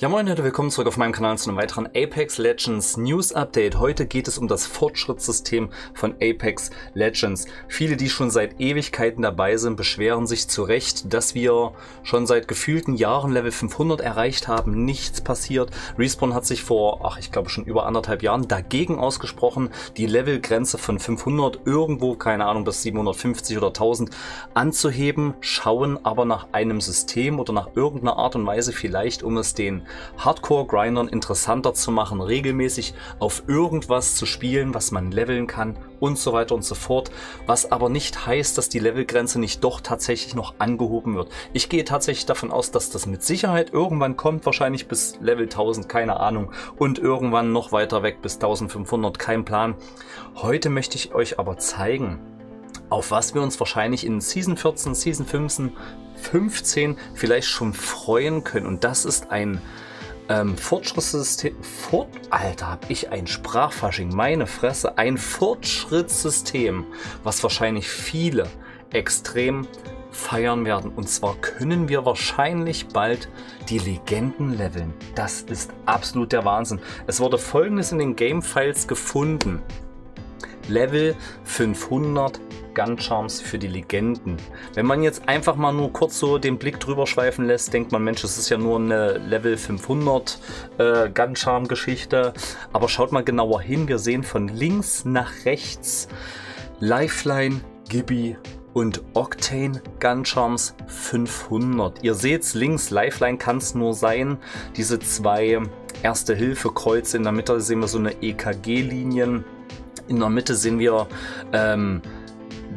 Ja moin Leute, willkommen zurück auf meinem Kanal zu einem weiteren Apex Legends News Update. Heute geht es um das Fortschrittssystem von Apex Legends. Viele, die schon seit Ewigkeiten dabei sind, beschweren sich zu Recht, dass wir schon seit gefühlten Jahren Level 500 erreicht haben, nichts passiert. Respawn hat sich vor, ach ich glaube schon über anderthalb Jahren dagegen ausgesprochen, die Levelgrenze von 500 irgendwo, keine Ahnung, bis 750 oder 1000 anzuheben, schauen aber nach einem System oder nach irgendeiner Art und Weise vielleicht, um es den Hardcore-Grindern interessanter zu machen, regelmäßig auf irgendwas zu spielen, was man leveln kann und so weiter und so fort. Was aber nicht heißt, dass die Levelgrenze nicht doch tatsächlich noch angehoben wird. Ich gehe tatsächlich davon aus, dass das mit Sicherheit irgendwann kommt, wahrscheinlich bis Level 1000, keine Ahnung, und irgendwann noch weiter weg bis 1500, kein Plan. Heute möchte ich euch aber zeigen, auf was wir uns wahrscheinlich in Season 14, Season 15, 15 vielleicht schon freuen können. Und das ist ein ähm, Fortschrittssystem. Fort Alter, hab ich ein Sprachfasching, meine Fresse. Ein Fortschrittssystem, was wahrscheinlich viele extrem feiern werden. Und zwar können wir wahrscheinlich bald die Legenden leveln. Das ist absolut der Wahnsinn. Es wurde folgendes in den Game-Files gefunden. Level 500 Gun-Charms für die Legenden. Wenn man jetzt einfach mal nur kurz so den Blick drüber schweifen lässt, denkt man, Mensch, das ist ja nur eine Level 500 äh, Gun-Charm-Geschichte. Aber schaut mal genauer hin, wir sehen von links nach rechts Lifeline, Gibby und Octane Gun-Charms 500. Ihr seht links, Lifeline kann es nur sein, diese zwei Erste-Hilfe-Kreuze in der Mitte sehen wir so eine EKG-Linien. In der Mitte sehen wir ähm,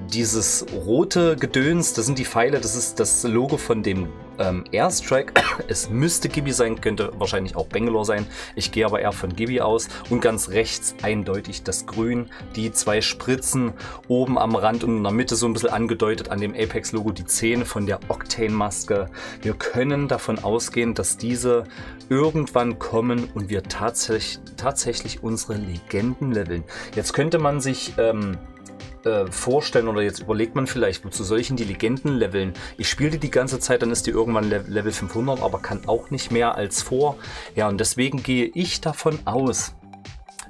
dieses rote Gedöns, das sind die Pfeile, das ist das Logo von dem ähm, Airstrike. Es müsste Gibi sein, könnte wahrscheinlich auch Bangalore sein. Ich gehe aber eher von Gibi aus. Und ganz rechts eindeutig das Grün, die zwei Spritzen oben am Rand und in der Mitte so ein bisschen angedeutet an dem Apex-Logo die Zähne von der Octane-Maske. Wir können davon ausgehen, dass diese irgendwann kommen und wir tatsächlich, tatsächlich unsere Legenden leveln. Jetzt könnte man sich... Ähm, äh, vorstellen oder jetzt überlegt man vielleicht, wozu soll ich in die Legenden leveln? Ich spiele die die ganze Zeit, dann ist die irgendwann Level 500, aber kann auch nicht mehr als vor. Ja, und deswegen gehe ich davon aus,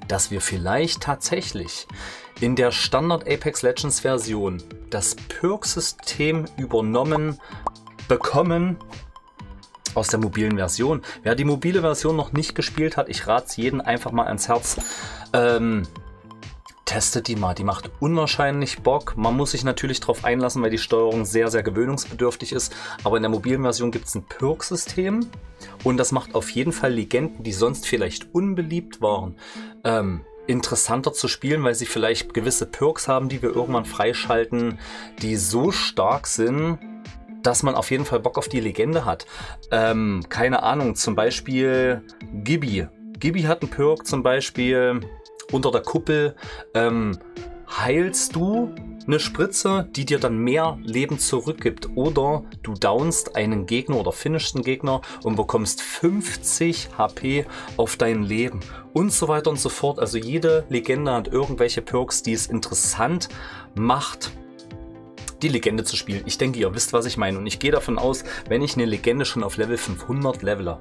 dass wir vielleicht tatsächlich in der Standard Apex Legends Version das Perk-System übernommen bekommen aus der mobilen Version. Wer die mobile Version noch nicht gespielt hat, ich rate es jedem einfach mal ans Herz. Ähm, testet die mal. Die macht unwahrscheinlich Bock. Man muss sich natürlich darauf einlassen, weil die Steuerung sehr, sehr gewöhnungsbedürftig ist. Aber in der mobilen Version gibt es ein Perk-System. Und das macht auf jeden Fall Legenden, die sonst vielleicht unbeliebt waren, ähm, interessanter zu spielen, weil sie vielleicht gewisse Perks haben, die wir irgendwann freischalten, die so stark sind, dass man auf jeden Fall Bock auf die Legende hat. Ähm, keine Ahnung, zum Beispiel Gibby. Gibby hat einen Perk zum Beispiel, unter der Kuppel ähm, heilst du eine Spritze, die dir dann mehr Leben zurückgibt. Oder du downst einen Gegner oder finishst einen Gegner und bekommst 50 HP auf dein Leben. Und so weiter und so fort. Also jede Legende hat irgendwelche Perks, die es interessant macht, die Legende zu spielen. Ich denke, ihr wisst, was ich meine. Und ich gehe davon aus, wenn ich eine Legende schon auf Level 500 leveler,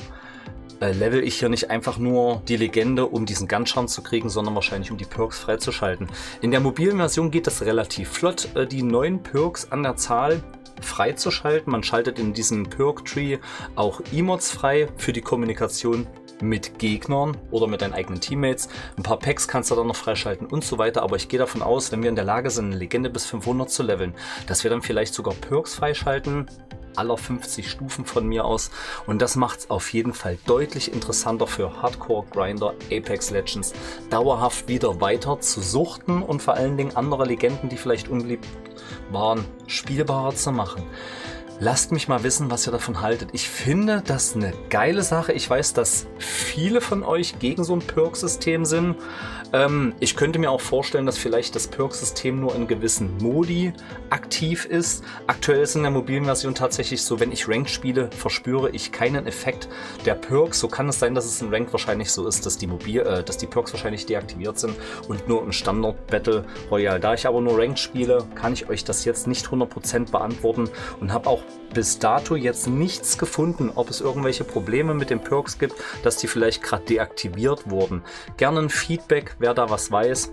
äh, level ich hier nicht einfach nur die Legende, um diesen Gunscharm zu kriegen, sondern wahrscheinlich um die Perks freizuschalten. In der mobilen Version geht das relativ flott, äh, die neuen Perks an der Zahl freizuschalten. Man schaltet in diesem Perk-Tree auch Emotes frei für die Kommunikation mit Gegnern oder mit deinen eigenen Teammates. Ein paar Packs kannst du dann noch freischalten und so weiter. Aber ich gehe davon aus, wenn wir in der Lage sind, eine Legende bis 500 zu leveln, dass wir dann vielleicht sogar Perks freischalten, aller 50 Stufen von mir aus. Und das macht es auf jeden Fall deutlich interessanter für Hardcore-Grinder Apex Legends dauerhaft wieder weiter zu suchten und vor allen Dingen andere Legenden, die vielleicht unbeliebt waren, spielbarer zu machen. Lasst mich mal wissen, was ihr davon haltet. Ich finde das eine geile Sache. Ich weiß, dass viele von euch gegen so ein Perk-System sind. Ähm, ich könnte mir auch vorstellen, dass vielleicht das Perk-System nur in gewissen Modi aktiv ist. Aktuell ist in der mobilen Version tatsächlich so, wenn ich Ranked spiele, verspüre ich keinen Effekt der Perks. So kann es sein, dass es in Ranked wahrscheinlich so ist, dass die, Mobil äh, dass die Perks wahrscheinlich deaktiviert sind und nur im Standard Battle Royale. Da ich aber nur Ranked spiele, kann ich euch das jetzt nicht 100% beantworten und habe auch bis dato jetzt nichts gefunden, ob es irgendwelche Probleme mit den Perks gibt, dass die vielleicht gerade deaktiviert wurden. Gerne ein Feedback, wer da was weiß.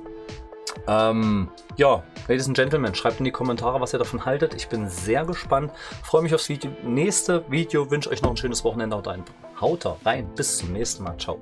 Ähm, ja, Ladies and Gentlemen, schreibt in die Kommentare, was ihr davon haltet. Ich bin sehr gespannt. Freue mich aufs Video. nächste Video. Wünsche euch noch ein schönes Wochenende. Haut rein. Bis zum nächsten Mal. Ciao.